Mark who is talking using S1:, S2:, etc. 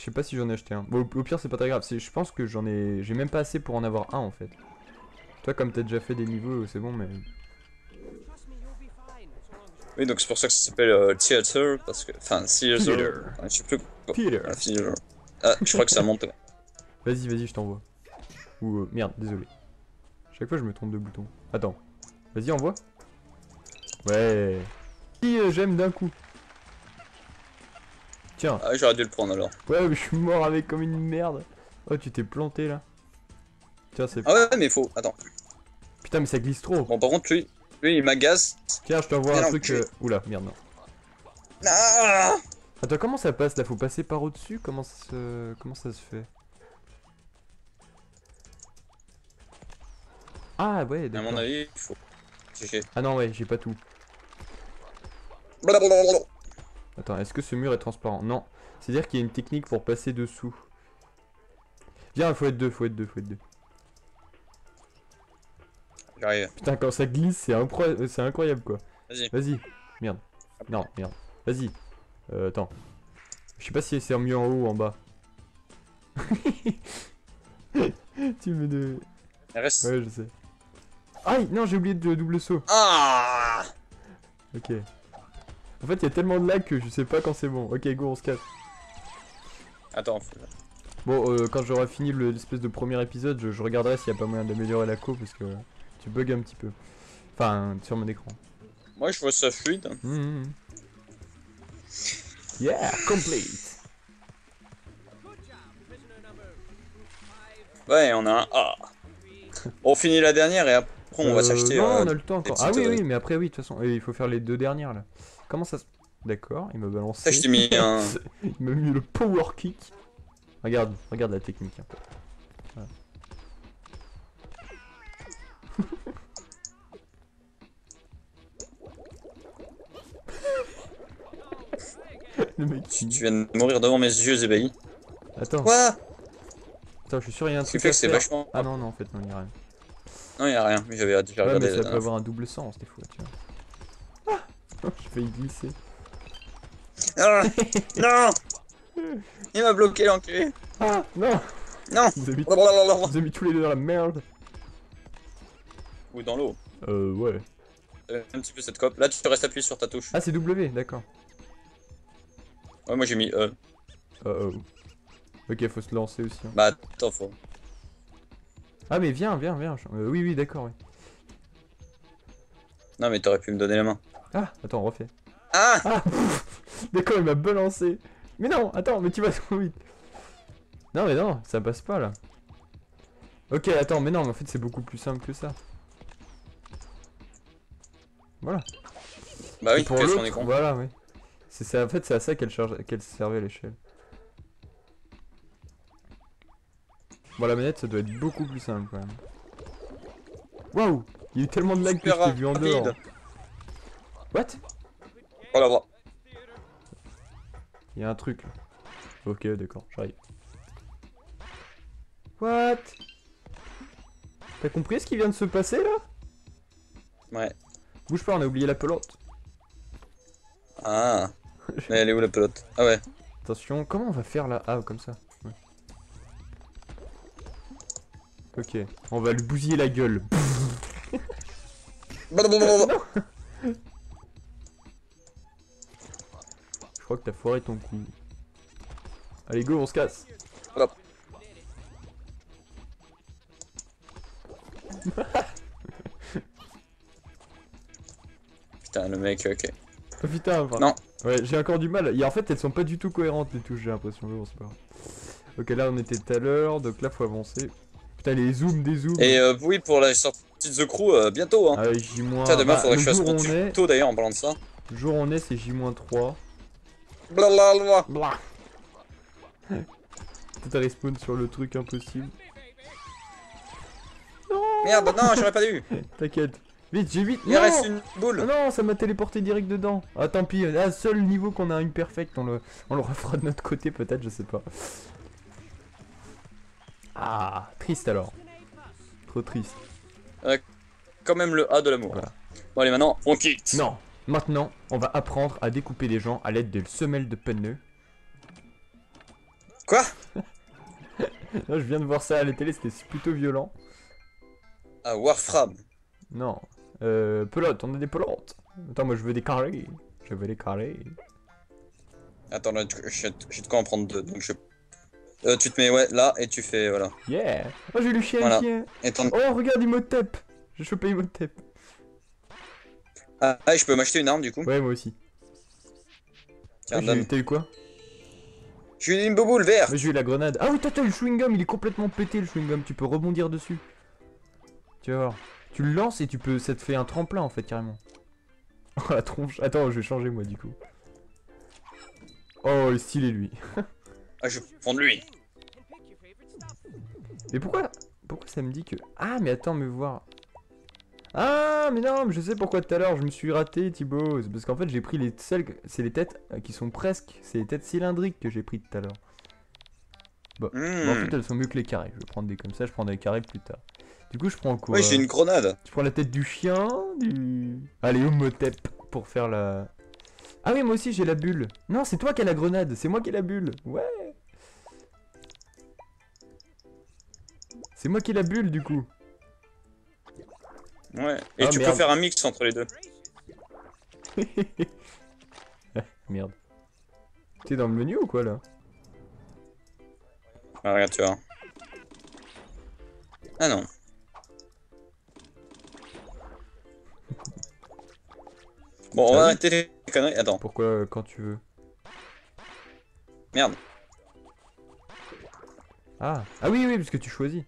S1: Je sais pas si j'en ai acheté un. Bon, au pire, c'est pas très grave. Je pense que j'en ai. J'ai même pas assez pour en avoir un en fait. Toi, comme t'as déjà fait des niveaux, c'est bon, mais.
S2: Oui, donc c'est pour ça que ça s'appelle euh, Theater, parce que. Enfin, Theater. Je sais plus.
S1: Peter
S2: Ah. Ah, je crois que ça monte.
S1: Vas-y, vas-y, je t'envoie. Ou. euh, merde, désolé. Chaque fois, je me trompe de bouton. Attends. Vas-y, envoie. Ouais. Si, euh, j'aime d'un coup. Tiens.
S2: Ah, j'aurais dû le prendre alors.
S1: Ouais, mais je suis mort avec comme une merde. Oh, tu t'es planté là. Tiens, c'est.
S2: Ah ouais, mais faut. Attends.
S1: Putain, mais ça glisse trop.
S2: Bon, par contre, lui, lui il m'agace.
S1: Tiens, je t'envoie un truc. euh, Oula, merde, non.
S2: Ah
S1: Attends, comment ça passe là? Faut passer par au-dessus? Comment, ça se... comment ça se fait? Ah, ouais,
S2: à
S1: d'accord.
S2: mon avis, il faut.
S1: Ah non, ouais, j'ai pas tout.
S2: Blablabla.
S1: Attends, est-ce que ce mur est transparent? Non. C'est-à-dire qu'il y a une technique pour passer dessous. Viens, faut être deux, faut être deux, faut être deux.
S2: J'arrive.
S1: Putain, quand ça glisse, c'est incroyable, c'est incroyable quoi.
S2: Vas-y.
S1: Vas-y. Merde. Non, merde. Vas-y. Euh, attends. Je sais pas si c'est mieux en haut ou en bas. tu me de...
S2: Reste.
S1: Ouais, je sais. Aïe, non, j'ai oublié de double saut.
S2: Ah
S1: Ok. En fait, il y a tellement de lag que je sais pas quand c'est bon. Ok, go, on se casse.
S2: Attends, faut-
S1: Bon, euh, quand j'aurai fini le- l'espèce de premier épisode, je, je regarderai s'il y a pas moyen d'améliorer la co parce que euh, tu bugs un petit peu. Enfin, sur mon écran.
S2: moi je vois ça fluide.
S1: Mhm. Yeah, complete.
S2: Ouais, on a un A. On finit la dernière et après on va
S1: Euh,
S2: s'acheter.
S1: Non,
S2: euh,
S1: on a le temps encore. Ah oui, oui, mais après, oui, de toute façon, euh, il faut faire les deux dernières là. Comment ça se. D'accord, il m'a balancé.
S2: Ça, je t'ai mis un.
S1: il m'a mis le power kick. Regarde, regarde la technique un peu. Voilà. le mec
S2: Tu, viens de mourir devant mes yeux ébahis.
S1: Attends,
S2: Quoi?
S1: Attends, je suis sûr il y a un
S2: Ce qui
S1: truc
S2: fait
S1: à
S2: que c'est vachement.
S1: Ah non, non, en fait, non, il y a rien.
S2: Non, y a rien. mais J'avais déjà
S1: Ouais,
S2: regardé
S1: mais ça peut avoir un double sens, des fois, tu vois. Ah J'ai failli glisser.
S2: Ah non Il m'a bloqué l'enculé.
S1: Ah Non
S2: Non
S1: Vous avez mis,
S2: Blablabla.
S1: vous avez mis tous les deux dans la merde.
S2: Ou dans l'eau.
S1: Euh, ouais.
S2: Euh, Un petit peu cette cope. Là, tu restes appuyé sur ta touche.
S1: Ah, c'est W, d'accord.
S2: Ouais, moi j'ai mis E.
S1: Euh, oh. Ok, faut se lancer aussi. hein.
S2: Bah, attends, faut.
S1: Ah, mais viens, viens, viens. je- euh, oui, oui, d'accord, oui.
S2: Non, mais t'aurais pu me donner la main.
S1: Ah, attends, refais.
S2: Ah
S1: Ah D'accord, il m'a balancé. Mais non, attends, mais tu vas trop vite. Non, mais non, ça passe pas là. Ok, attends, mais non, mais en fait, c'est beaucoup plus simple que ça. Voilà.
S2: Bah oui,
S1: pour
S2: qu'on est
S1: l'autre,
S2: con.
S1: voilà, oui. C'est en fait, c'est à ça qu'elle charge, qu'elle servait l'échelle. Bon, la manette, ça doit être beaucoup plus simple quand même. Waouh Il y a eu tellement de lag que je t'ai vu en dehors. What?
S2: Voilà, voilà.
S1: Il y a un truc là. Ok, d'accord, j'arrive. What? T'as compris ce qui vient de se passer là?
S2: Ouais.
S1: Bouge pas, on a oublié la pelote.
S2: Ah. Mais elle est où la pelote? Ah ouais.
S1: Attention, comment on va faire là? Ah, comme ça. Ouais. Ok, on va lui bousiller la gueule.
S2: Blablabla.
S1: crois que t'as foiré ton coup. Allez, go, on se casse.
S2: Hop. Putain, le mec, ok.
S1: Oh putain, enfin.
S2: Non.
S1: Ouais, j'ai encore du mal. Et en fait, elles sont pas du tout cohérentes les touches, j'ai l'impression. Mais bon, c'est pas. Ok, là on était tout à l'heure, donc là faut avancer. Putain, les zooms des zooms.
S2: Et euh, oui, pour la sortie de The Crew, euh, bientôt. Hein.
S1: Ah J-.
S2: Tiens, demain,
S1: bah,
S2: faudrait que je fasse mon tuto d'ailleurs en parlant de ça.
S1: le jour où on est, c'est J-3.
S2: Blablabla.
S1: Blah. Tout à respawn sur le truc impossible. Non
S2: Merde, non, j'aurais pas dû.
S1: T'inquiète. Vite, j'ai vite.
S2: Il
S1: non
S2: reste une
S1: Ah
S2: boule.
S1: non, ça m'a téléporté direct dedans. Ah tant pis, ah, seul niveau qu'on a une perfect, on le, on le refera de notre côté peut-être, je sais pas. Ah, triste alors. Trop triste.
S2: Quand même le A de l'amour.
S1: Voilà.
S2: Bon, allez, maintenant, on quitte.
S1: Non, maintenant, on va apprendre à découper les gens à l'aide de semelles de pneus.
S2: Quoi?
S1: Je viens de voir ça à la télé, c'était plutôt violent.
S2: Ah, Warframe.
S1: Non. Euh, pelote, on a des pelotes. Attends, moi je veux des carrés. Je veux des carrés.
S2: Attends, là, je de quoi en prendre deux. Donc je... Euh, tu te mets ouais, là et tu fais voilà.
S1: Yeah Oh, j'ai lu chien,
S2: Voilà.
S1: chien
S2: Et
S1: Oh, regarde, Imhotep J'ai chopé Imhotep.
S2: Ah, ah, je peux m'acheter une arme du coup.
S1: Ouais, moi aussi.
S2: Tiens,
S1: Ouais, j'ai eu- T'as eu quoi?
S2: Je suis une boboule verte.
S1: J'ai eu la grenade. Ah oui, t'as le chewing-gum, il est complètement pété le chewing-gum, tu peux rebondir dessus. Tu vas voir. Tu le lances et tu peux. Ça te fait un tremplin en fait, carrément. Oh la tronche. Attends, je vais changer moi du coup. Oh, il est stylé lui.
S2: Ah, je vais prendre lui.
S1: Mais pourquoi Pourquoi ça me dit que. Ah, mais attends, mais voir. Ah, mais non, mais je sais pourquoi tout à l'heure je me suis raté, Thibaut. C'est parce qu'en fait j'ai pris les celles. C'est les têtes euh, qui sont presque. C'est les têtes cylindriques que j'ai pris tout à l'heure. Bon, en
S2: Hmm.
S1: fait elles sont mieux que les carrés. Je vais prendre des comme ça, je prends des carrés plus tard. Du coup, je prends quoi?
S2: Ouais, j'ai une grenade.
S1: Tu prends la tête du chien, du. Allez, Homotep pour faire la. Ah oui, moi aussi j'ai la bulle. Non, c'est toi qui as la grenade, c'est moi qui ai la bulle. Ouais. C'est moi qui ai la bulle du coup.
S2: Ouais. Et
S1: Ah,
S2: tu
S1: merde.
S2: peux faire un mix entre les deux.
S1: Merde. T'es dans le menu ou quoi là?
S2: Ah, regarde, tu vois. Ah non. Bon, on va
S1: oui.
S2: arrêter les conneries. Attends,
S1: Pourquoi euh, quand tu veux
S2: merde.
S1: Ah. Ah oui, oui, parce que tu choisis.